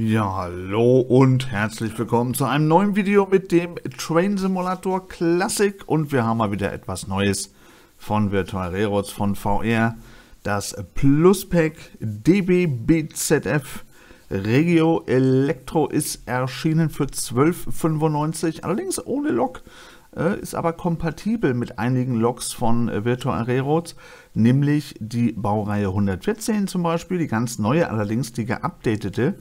Ja, hallo und herzlich willkommen zu einem neuen Video mit dem Train Simulator Classic. Und wir haben mal wieder etwas Neues von Virtual Railroads von VR. Das Plus Pack DBBZF Regio Electro ist erschienen für 12,95, allerdings ohne Lok, äh, ist aber kompatibel mit einigen Loks von Virtual Railroads, nämlich die Baureihe 114 zum Beispiel, die ganz neue, allerdings die geupdatete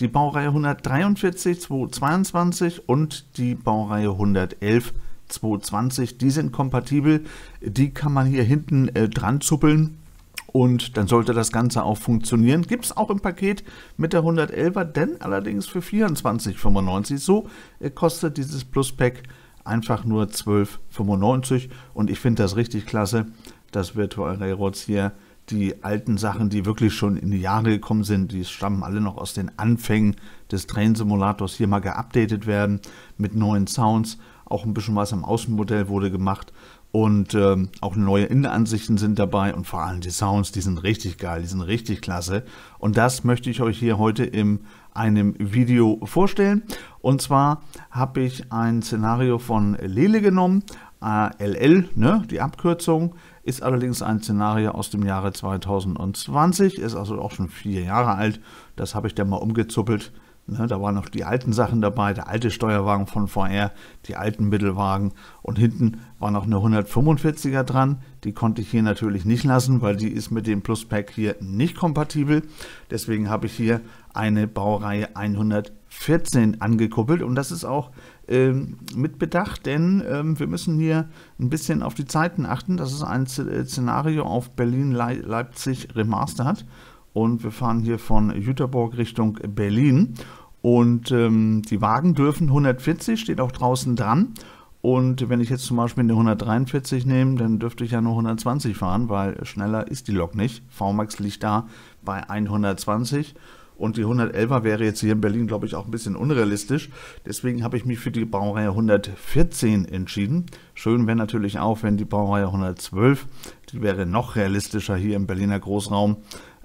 die Baureihe 143 222 und die Baureihe 111 220. Die sind kompatibel. Die kann man hier hinten äh, dran zuppeln. Und dann sollte das Ganze auch funktionieren. Gibt es auch im Paket mit der 111er, denn allerdings für 24,95. So äh, kostet dieses Plus-Pack einfach nur 12,95. Und ich finde das richtig klasse, dass Virtual Railroads hier die alten Sachen, die wirklich schon in die Jahre gekommen sind, die stammen alle noch aus den Anfängen des Train Simulators, hier mal geupdatet werden mit neuen Sounds. Auch ein bisschen was am Außenmodell wurde gemacht und ähm, auch neue Innenansichten sind dabei und vor allem die Sounds, die sind richtig geil, die sind richtig klasse. Und das möchte ich euch hier heute in einem Video vorstellen. Und zwar habe ich ein Szenario von Lele genommen, ALL, ne, die Abkürzung, ist allerdings ein Szenario aus dem Jahre 2020, ist also auch schon vier Jahre alt. Das habe ich dann mal umgezuppelt. Ne, da waren noch die alten Sachen dabei, der alte Steuerwagen von VR, die alten Mittelwagen und hinten war noch eine 145er dran. Die konnte ich hier natürlich nicht lassen, weil die ist mit dem Plus Pack hier nicht kompatibel. Deswegen habe ich hier eine Baureihe 114 angekuppelt und das ist auch ähm, mit Bedacht, denn ähm, wir müssen hier ein bisschen auf die Zeiten achten. Das ist ein äh, Szenario auf Berlin-Leipzig Remastered und wir fahren hier von Jüterborg Richtung Berlin und ähm, die Wagen dürfen 140, steht auch draußen dran. Und wenn ich jetzt zum Beispiel eine 143 nehme, dann dürfte ich ja nur 120 fahren, weil schneller ist die Lok nicht. VMAX liegt da bei 120 und die 111er wäre jetzt hier in Berlin, glaube ich, auch ein bisschen unrealistisch. Deswegen habe ich mich für die Baureihe 114 entschieden. Schön wäre natürlich auch, wenn die Baureihe 112, die wäre noch realistischer hier im Berliner Großraum,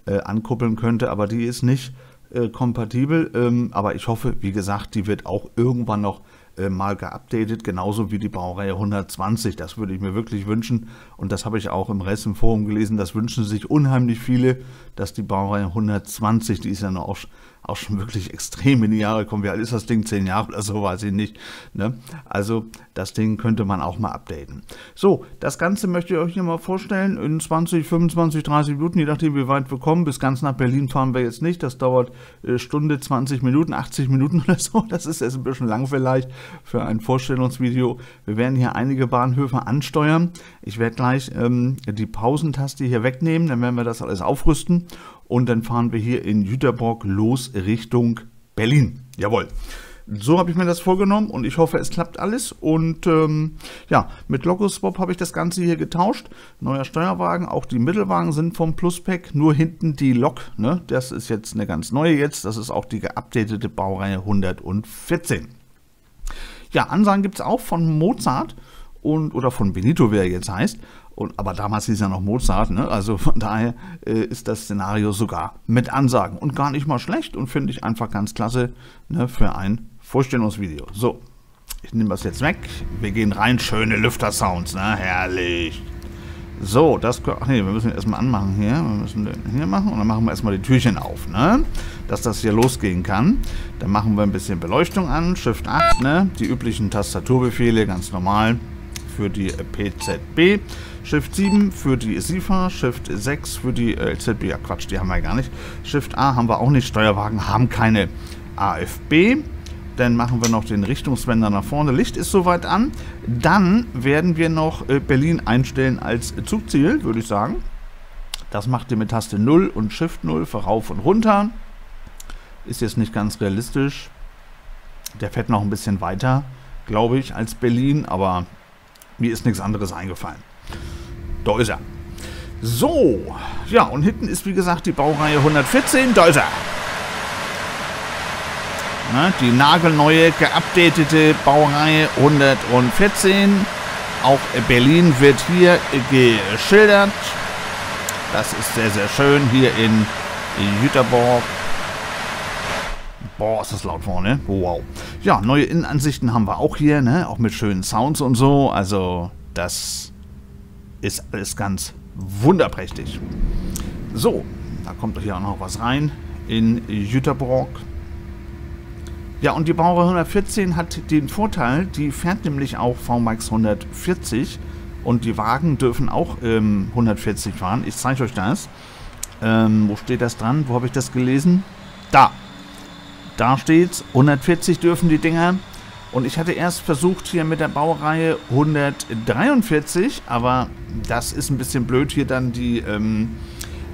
äh, ankuppeln könnte. Aber die ist nicht äh, kompatibel. Ähm, aber ich hoffe, wie gesagt, die wird auch irgendwann noch äh, mal geupdatet, genauso wie die Baureihe 120. Das würde ich mir wirklich wünschen und das habe ich auch im Rest im Forum gelesen. Das wünschen sich unheimlich viele, dass die Baureihe 120, die ist ja noch auch schon wirklich extrem in die Jahre kommen. Wie alt ist das Ding? Zehn Jahre oder so, weiß ich nicht. Ne? Also das Ding könnte man auch mal updaten. So, das Ganze möchte ich euch hier mal vorstellen. In 20, 25, 30 Minuten, je nachdem wie weit wir kommen. Bis ganz nach Berlin fahren wir jetzt nicht. Das dauert äh, Stunde, 20 Minuten, 80 Minuten oder so. Das ist jetzt ein bisschen lang vielleicht für ein Vorstellungsvideo. Wir werden hier einige Bahnhöfe ansteuern. Ich werde gleich ähm, die Pausentaste hier wegnehmen. Dann werden wir das alles aufrüsten und dann fahren wir hier in Jüterborg los Richtung Berlin. Jawohl. So habe ich mir das vorgenommen und ich hoffe, es klappt alles. Und ähm, ja, mit Logoswap habe ich das Ganze hier getauscht. Neuer Steuerwagen, auch die Mittelwagen sind vom Pluspack, nur hinten die Lok. Ne? Das ist jetzt eine ganz neue jetzt. Das ist auch die geupdatete Baureihe 114. Ja, Ansagen gibt es auch von Mozart und oder von Benito, wie er jetzt heißt. Und, aber damals hieß er noch Mozart, ne? also von daher äh, ist das Szenario sogar mit Ansagen und gar nicht mal schlecht und finde ich einfach ganz klasse ne, für ein Vorstellungsvideo. So, ich nehme das jetzt weg. Wir gehen rein, schöne Lüfter-Sounds, ne? herrlich. So, das, ach nee, wir müssen erstmal anmachen hier. Wir müssen den hier machen und dann machen wir erstmal die Türchen auf, ne? Dass das hier losgehen kann. Dann machen wir ein bisschen Beleuchtung an, Shift 8, ne? Die üblichen Tastaturbefehle, ganz normal für die PZB, Shift 7 für die SIFA, Shift 6 für die LZB, ja Quatsch, die haben wir gar nicht. Shift A haben wir auch nicht, Steuerwagen haben keine AFB. Dann machen wir noch den Richtungswender nach vorne. Licht ist soweit an. Dann werden wir noch äh, Berlin einstellen als Zugziel, würde ich sagen. Das macht ihr mit Taste 0 und Shift 0 für rauf und runter. Ist jetzt nicht ganz realistisch. Der fährt noch ein bisschen weiter, glaube ich, als Berlin, aber mir ist nichts anderes eingefallen. Da ist er. So, ja, und hinten ist wie gesagt die Baureihe 114. Da ist er. Na, die nagelneue, geupdatete Baureihe 114. Auch Berlin wird hier geschildert. Das ist sehr, sehr schön hier in Jüterborg. Boah, ist das laut vorne. Wow. Ja, neue Innenansichten haben wir auch hier, ne? Auch mit schönen Sounds und so. Also, das ist alles ganz wunderprächtig. So, da kommt hier auch noch was rein in Jüterbrock. Ja, und die Bauer 114 hat den Vorteil, die fährt nämlich auch VMAX 140 und die Wagen dürfen auch ähm, 140 fahren. Ich zeige euch das. Ähm, wo steht das dran? Wo habe ich das gelesen? Da. Da steht's. 140 dürfen die Dinger. Und ich hatte erst versucht hier mit der Baureihe 143, aber das ist ein bisschen blöd hier dann die, ähm,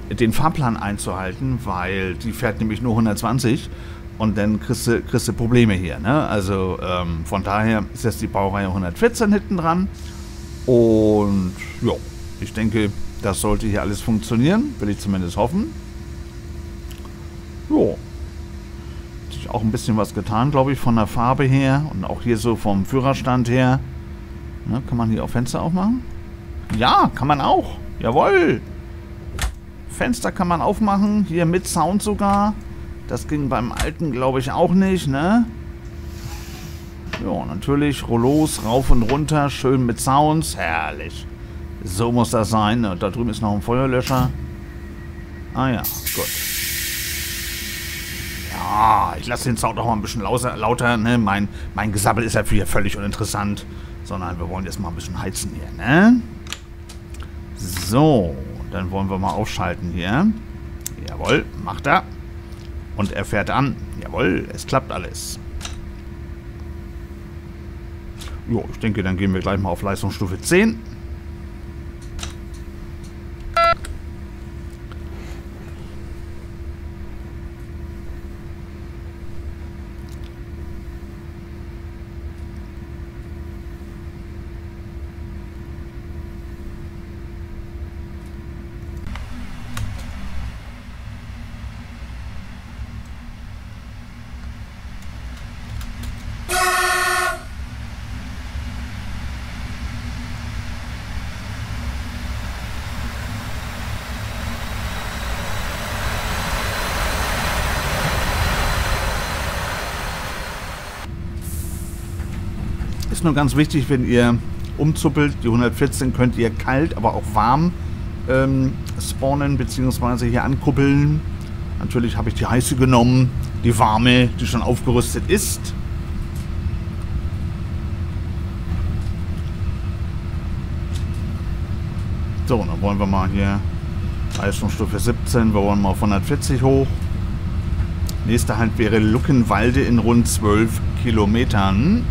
den Fahrplan einzuhalten, weil die fährt nämlich nur 120 und dann kriegst du, kriegst du Probleme hier. Ne? Also ähm, von daher ist jetzt die Baureihe 114 hinten dran und ja, ich denke, das sollte hier alles funktionieren, will ich zumindest hoffen. Ja, sich auch ein bisschen was getan, glaube ich, von der Farbe her und auch hier so vom Führerstand her. Ne, kann man hier auch Fenster aufmachen? Ja, kann man auch. Jawohl. Fenster kann man aufmachen, hier mit Sound sogar. Das ging beim alten, glaube ich, auch nicht, ne? Ja, natürlich Rollos rauf und runter, schön mit Sounds, herrlich. So muss das sein. Da drüben ist noch ein Feuerlöscher. Ah ja, gut. Ja, ich lasse den Sound auch mal ein bisschen lauter. lauter ne? mein, mein Gesabbel ist ja für hier völlig uninteressant. Sondern wir wollen jetzt mal ein bisschen heizen hier, ne? So, dann wollen wir mal aufschalten hier. Jawohl, macht er. Und er fährt an. Jawohl, es klappt alles. Jo, ich denke, dann gehen wir gleich mal auf Leistungsstufe 10. Ist nur ganz wichtig, wenn ihr umzuppelt, die 114 könnt ihr kalt, aber auch warm ähm, spawnen bzw. hier ankuppeln. Natürlich habe ich die heiße genommen, die warme, die schon aufgerüstet ist. So, dann wollen wir mal hier Leistungsstufe 17, wir wollen mal auf 140 hoch. Nächster Halt wäre Luckenwalde in rund 12 Kilometern.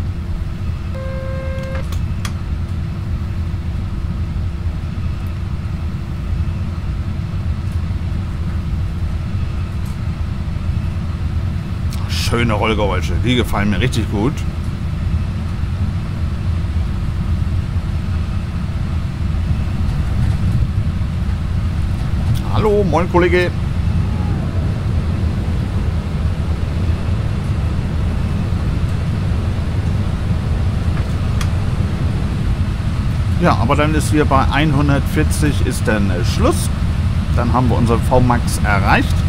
Schöne Rollgeräusche. Die gefallen mir richtig gut. Hallo, moin Kollege. Ja, aber dann ist hier bei 140 ist dann Schluss. Dann haben wir unseren VMAX erreicht.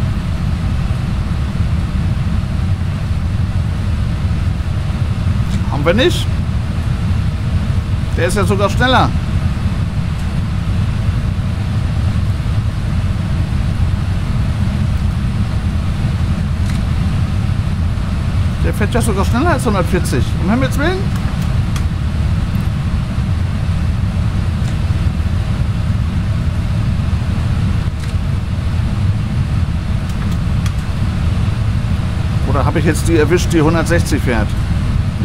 Wir nicht. Der ist ja sogar schneller. Der fährt ja sogar schneller als 140. Um Himmels Willen. Oder habe ich jetzt die erwischt, die 160 fährt?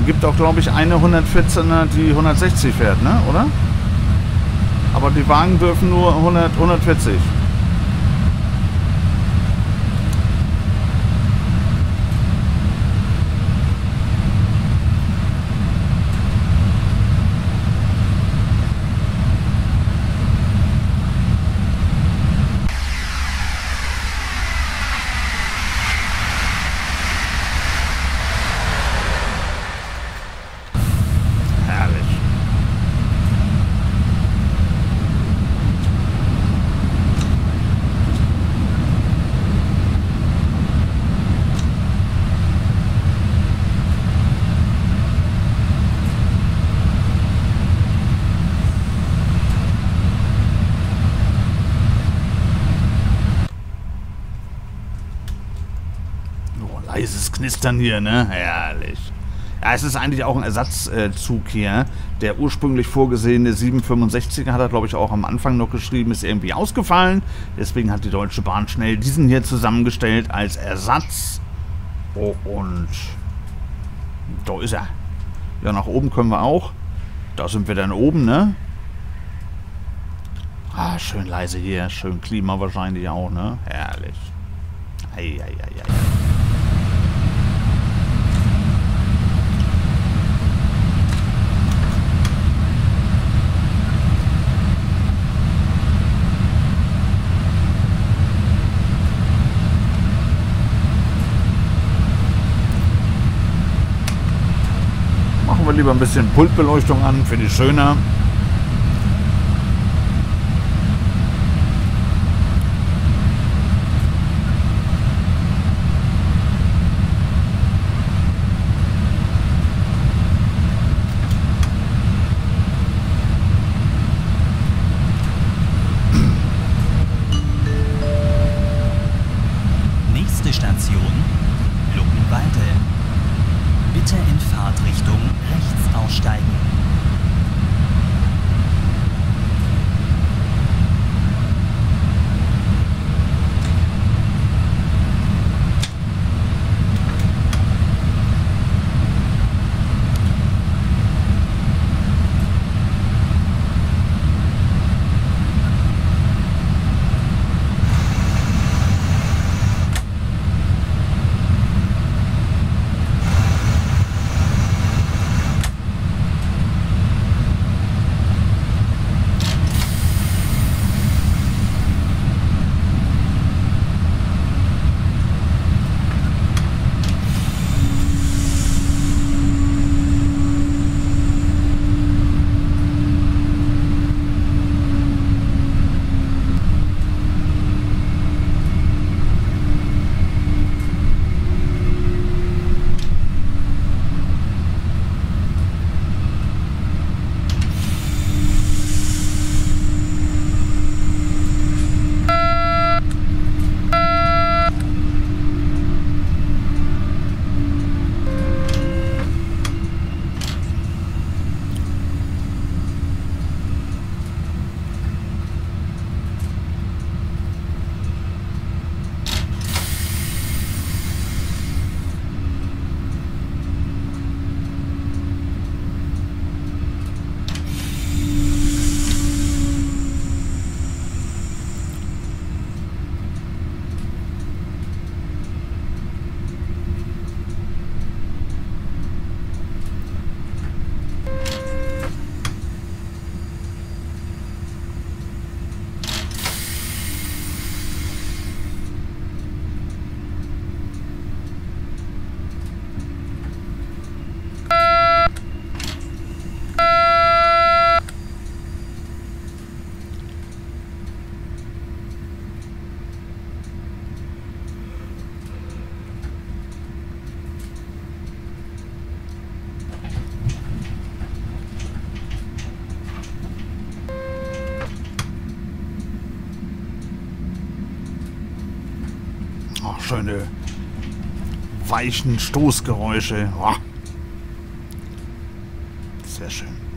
Gibt auch, glaube ich, eine 114er, die 160 fährt, ne? oder? Aber die Wagen dürfen nur 100, 140. Knistern hier, ne? Herrlich. Ja, es ist eigentlich auch ein Ersatzzug hier. Der ursprünglich vorgesehene 765er hat er, glaube ich, auch am Anfang noch geschrieben, ist irgendwie ausgefallen. Deswegen hat die Deutsche Bahn schnell diesen hier zusammengestellt als Ersatz. Oh, und da ist er. Ja, nach oben können wir auch. Da sind wir dann oben, ne? Ah, schön leise hier. Schön Klima wahrscheinlich auch, ne? Herrlich. Eieieiei. Ei, ei, ei. Wir lieber ein bisschen Pultbeleuchtung an, finde ich schöner. Schöne weichen Stoßgeräusche. Oh. Sehr schön.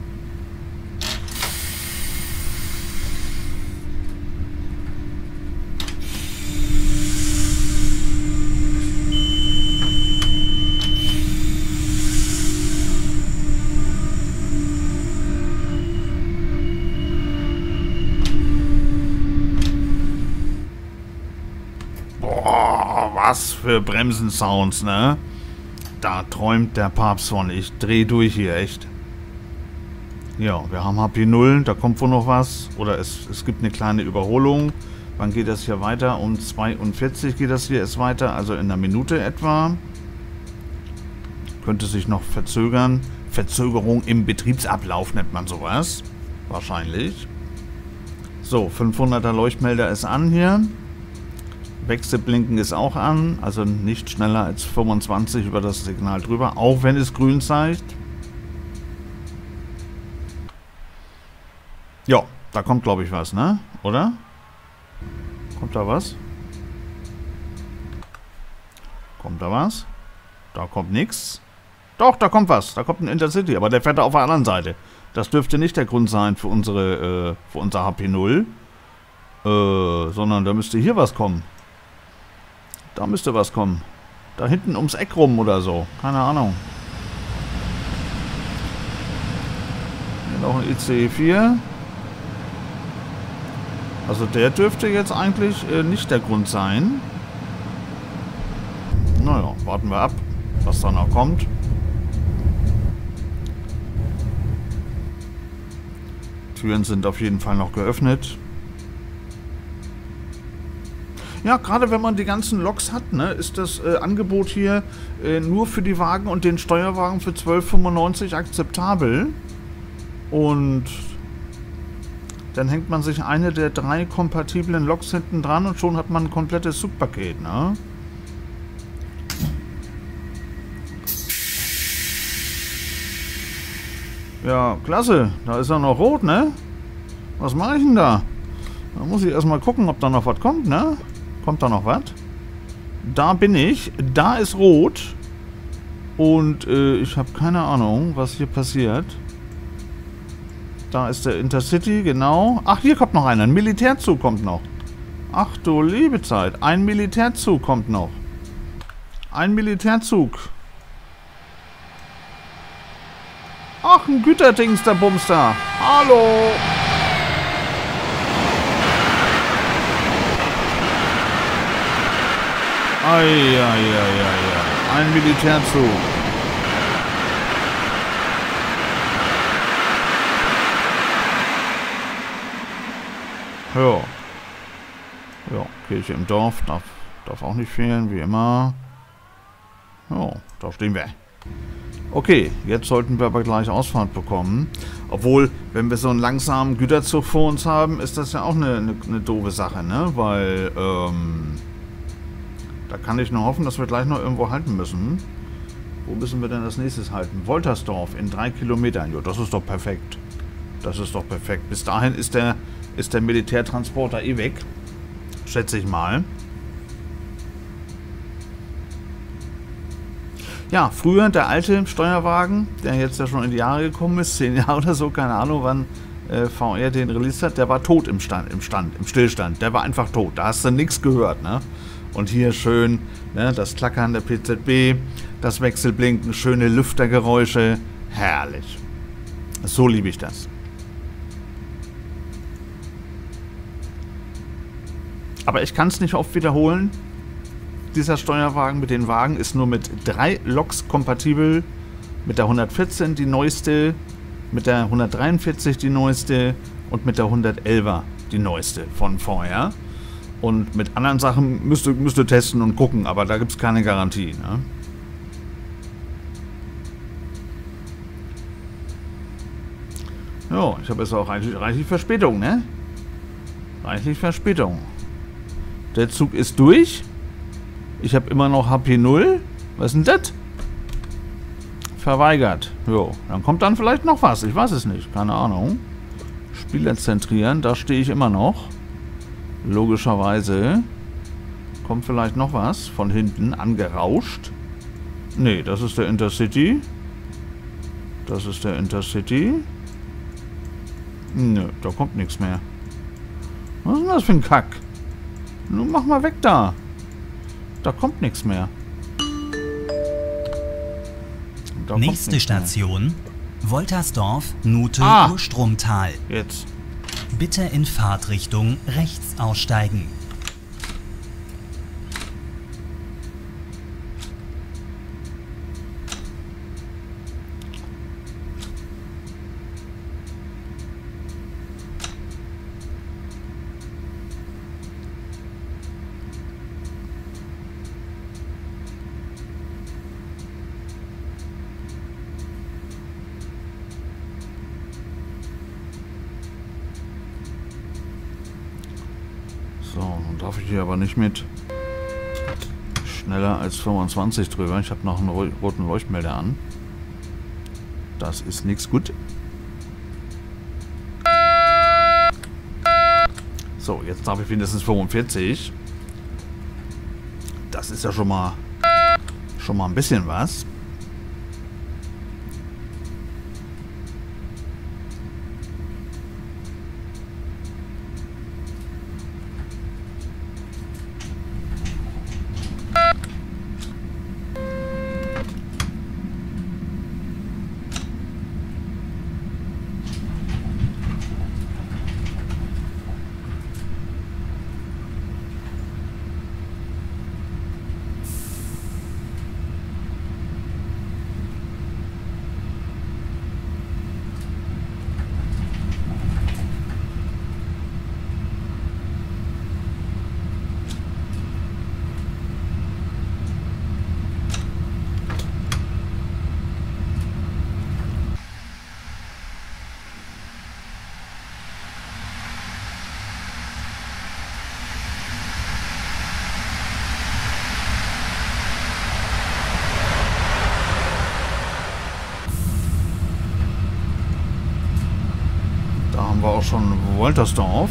Was für Bremsen-Sounds, ne? Da träumt der Papst von. Ich dreh durch hier, echt. Ja, wir haben HP 0, da kommt wohl noch was. Oder es, es gibt eine kleine Überholung. Wann geht das hier weiter? Um 42 geht das hier erst weiter, also in einer Minute etwa. Könnte sich noch verzögern. Verzögerung im Betriebsablauf nennt man sowas. Wahrscheinlich. So, 500er Leuchtmelder ist an hier. Wechselblinken ist auch an, also nicht schneller als 25 über das Signal drüber, auch wenn es grün zeigt. Ja, da kommt glaube ich was, ne? Oder? Kommt da was? Kommt da was? Da kommt nichts. Doch, da kommt was. Da kommt ein Intercity, aber der fährt da auf der anderen Seite. Das dürfte nicht der Grund sein für unsere, äh, für unser HP0. Äh, sondern da müsste hier was kommen. Da müsste was kommen. Da hinten ums Eck rum oder so. Keine Ahnung. Hier noch ein ICE 4. Also der dürfte jetzt eigentlich äh, nicht der Grund sein. Naja, warten wir ab, was da noch kommt. Türen sind auf jeden Fall noch geöffnet. Ja, gerade wenn man die ganzen Loks hat, ne, ist das äh, Angebot hier äh, nur für die Wagen und den Steuerwagen für 12,95 akzeptabel. Und dann hängt man sich eine der drei kompatiblen Loks hinten dran und schon hat man ein komplettes Zugpaket, ne? Ja, klasse. Da ist er noch rot, ne? Was mache ich denn da? Da muss ich erstmal gucken, ob da noch was kommt, ne? Kommt da noch was? Da bin ich. Da ist rot. Und äh, ich habe keine Ahnung, was hier passiert. Da ist der Intercity, genau. Ach, hier kommt noch einer. Ein Militärzug kommt noch. Ach du liebe Zeit. Ein Militärzug kommt noch. Ein Militärzug. Ach, ein Güterdings, der Bumster. Hallo. Eieieiei. Ein Militärzug. Ja. Ja, Kirche im Dorf darf, darf auch nicht fehlen, wie immer. Ja, da stehen wir. Okay, jetzt sollten wir aber gleich Ausfahrt bekommen. Obwohl, wenn wir so einen langsamen Güterzug vor uns haben, ist das ja auch eine, eine, eine doofe Sache, ne? Weil, ähm, da kann ich nur hoffen, dass wir gleich noch irgendwo halten müssen. Wo müssen wir denn als nächstes halten? Woltersdorf in drei Kilometern. Jo, das ist doch perfekt. Das ist doch perfekt. Bis dahin ist der, ist der Militärtransporter eh weg. Schätze ich mal. Ja, früher der alte Steuerwagen, der jetzt ja schon in die Jahre gekommen ist, zehn Jahre oder so, keine Ahnung, wann äh, VR den released hat, der war tot im Stand, im Stand, im Stillstand. Der war einfach tot. Da hast du nichts gehört, ne? Und hier schön ne, das Klackern der PZB, das Wechselblinken, schöne Lüftergeräusche. Herrlich. So liebe ich das. Aber ich kann es nicht oft wiederholen dieser Steuerwagen mit den Wagen ist nur mit drei Loks kompatibel. Mit der 114 die neueste, mit der 143 die neueste und mit der 111er die neueste von vorher. Und mit anderen Sachen müsst ihr, testen und gucken, aber da gibt es keine Garantie. Ne? Ja, ich habe jetzt auch reichlich, reichlich Verspätung, ne? Reichlich Verspätung. Der Zug ist durch. Ich habe immer noch HP 0. Was ist denn das? Verweigert. Jo, dann kommt dann vielleicht noch was. Ich weiß es nicht. Keine Ahnung. Spieler zentrieren. Da stehe ich immer noch. Logischerweise. Kommt vielleicht noch was von hinten angerauscht. Nee, das ist der Intercity. Das ist der Intercity. Nö, da kommt nichts mehr. Was ist denn das für ein Kack? Nun mach mal weg da. Da kommt nichts mehr. Nächste Station. Mehr. Woltersdorf, Nute, ah, Urstromtal. Jetzt. Bitte in Fahrtrichtung rechts aussteigen. darf ich hier aber nicht mit schneller als 25 drüber. Ich habe noch einen roten Leuchtmelder an. Das ist nichts gut. So, jetzt darf ich mindestens 45. Das ist ja schon mal Schon mal ein bisschen was. Auch schon Woltersdorf.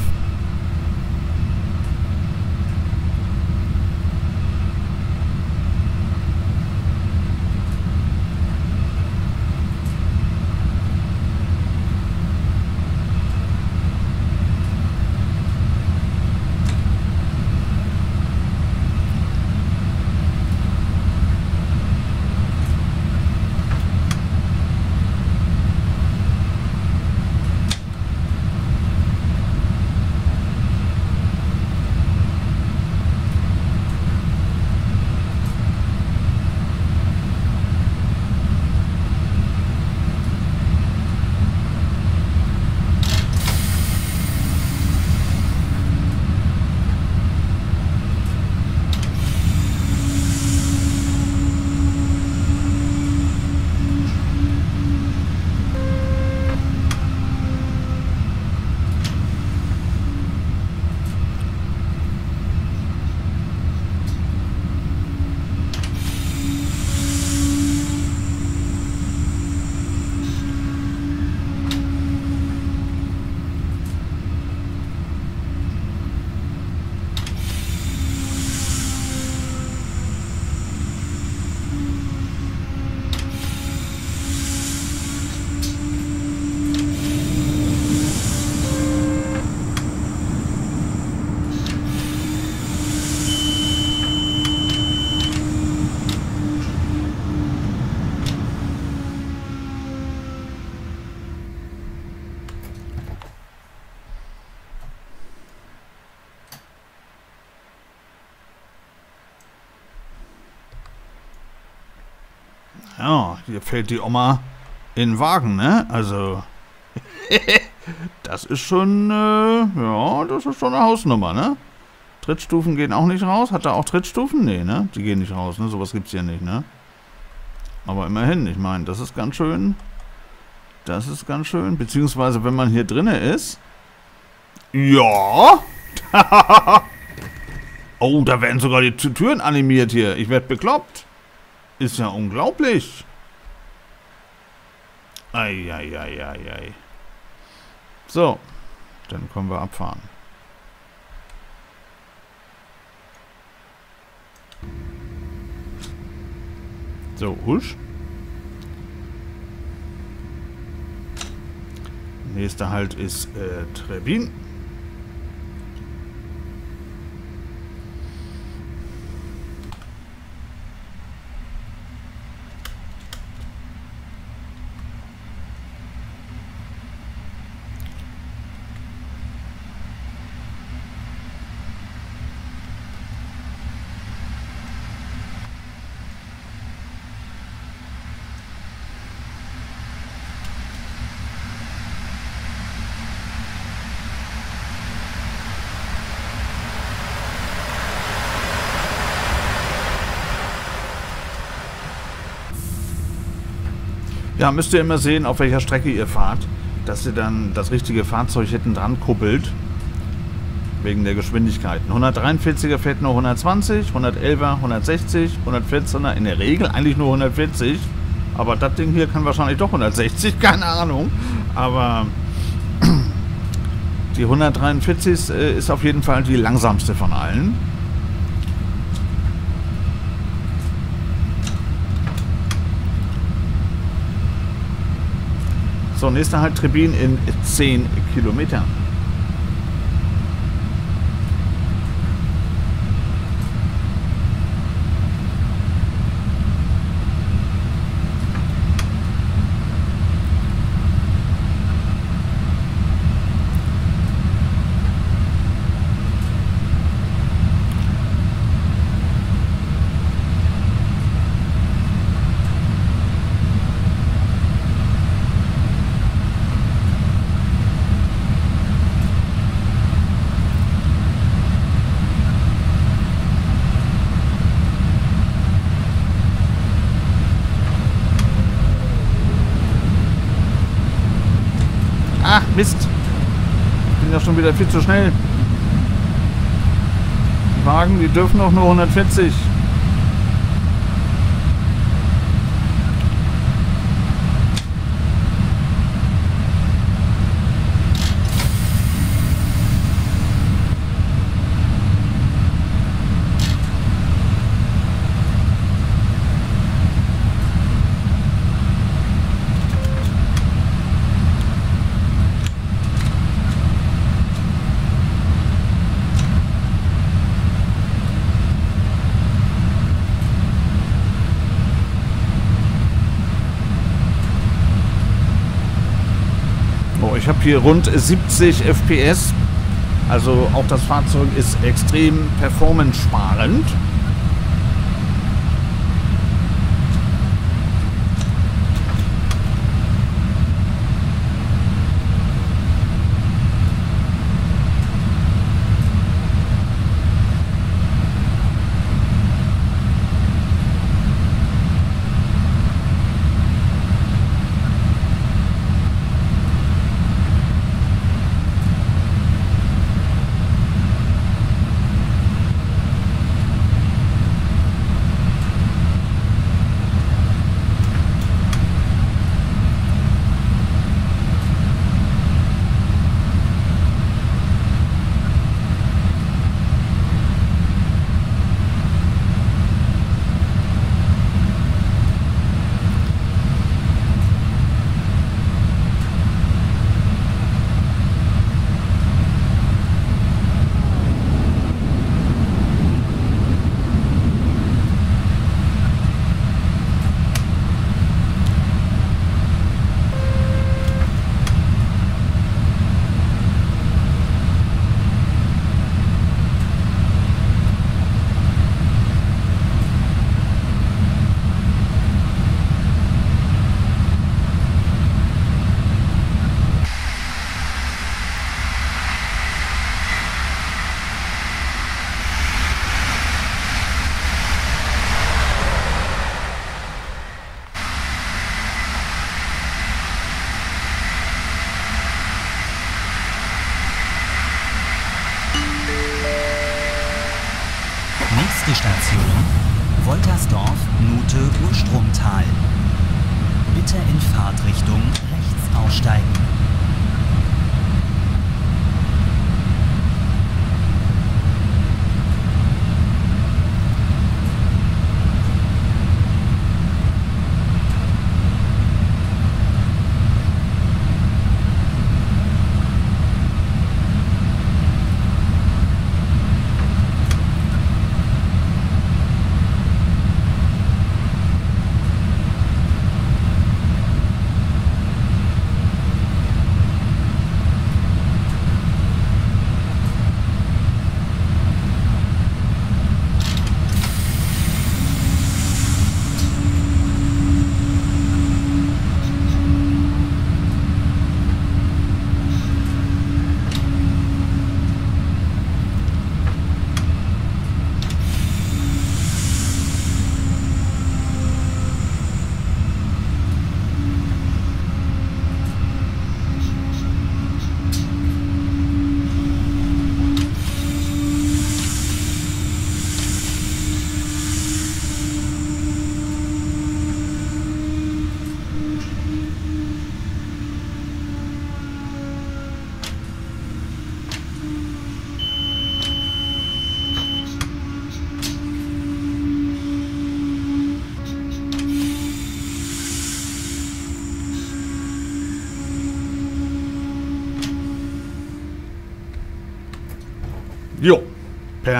Ja, hier fällt die Oma in den Wagen, ne? Also, das ist schon, äh, ja, das ist schon eine Hausnummer, ne? Trittstufen gehen auch nicht raus. Hat er auch Trittstufen? Nee, ne? Die gehen nicht raus, ne? Sowas gibt's hier nicht, ne? Aber immerhin, ich meine, das ist ganz schön. Das ist ganz schön. Beziehungsweise, wenn man hier drinne ist. Ja. oh, da werden sogar die Türen animiert hier. Ich werde bekloppt. Ist ja unglaublich. Eieieiei. So, dann können wir abfahren. So, husch. Nächster Halt ist äh, Trebin. Ja, müsst ihr immer sehen, auf welcher Strecke ihr fahrt, dass ihr dann das richtige Fahrzeug hinten dran kuppelt. Wegen der Geschwindigkeiten. 143er fährt nur 120, 111er 160, 114er in der Regel eigentlich nur 140. Aber das Ding hier kann wahrscheinlich doch 160, keine Ahnung. Aber die 143 äh, ist auf jeden Fall die langsamste von allen. So, nächster Halt in 10 Kilometern. Mist. Ich bin ja schon wieder viel zu schnell. Die Wagen, die dürfen auch nur 140. ich habe hier rund 70 FPS. Also auch das Fahrzeug ist extrem performance-sparend. Station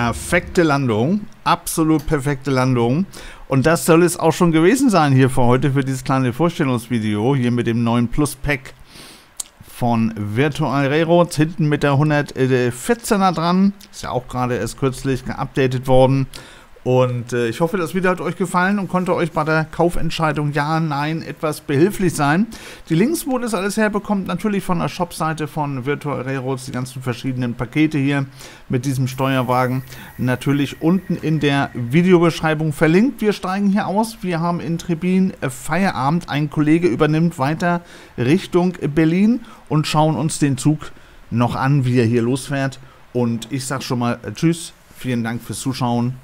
Perfekte Landung, absolut perfekte Landung. Und das soll es auch schon gewesen sein hier für heute, für dieses kleine Vorstellungsvideo, hier mit dem neuen Plus Pack von Virtual Railroads, hinten mit der 114er dran. Ist ja auch gerade erst kürzlich geupdatet worden. Und äh, ich hoffe, das Video hat euch gefallen und konnte euch bei der Kaufentscheidung Ja, Nein etwas behilflich sein. Die Links, wo das alles herbekommt, natürlich von der Shopseite von Virtual Railroads, die ganzen verschiedenen Pakete hier mit diesem Steuerwagen, natürlich unten in der Videobeschreibung verlinkt. Wir steigen hier aus. Wir haben in Trebin Feierabend. Ein Kollege übernimmt weiter Richtung Berlin und schauen uns den Zug noch an, wie er hier losfährt. Und ich sage schon mal Tschüss, vielen Dank fürs Zuschauen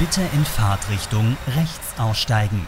Bitte in Fahrtrichtung rechts aussteigen.